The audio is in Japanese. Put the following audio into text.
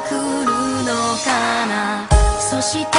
来るのかな。そして